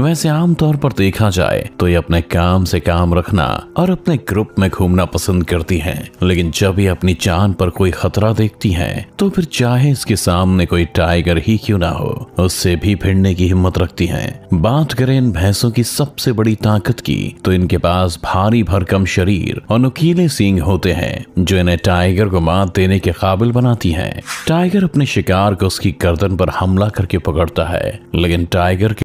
वैसे आमतौर पर देखा जाए तो ये अपने काम से काम रखना और अपने ग्रुप में घूमना पसंद करती हैं। लेकिन जब ये अपनी जान पर कोई खतरा देखती हैं तो फिर चाहे इसके सामने कोई टाइगर ही क्यों ना हो, उससे भी भिड़ने की हिम्मत रखती हैं। बात करें इन भैंसों की सबसे बड़ी ताकत की तो इनके पास भारी भरकम शरीर और नुकीले सींग होते हैं, जो इन्हें टाइगर को मात देने के काबिल बनाती है। टाइगर अपने शिकार को उसकी गर्दन पर हमला करके पकड़ता है, लेकिन टाइगर के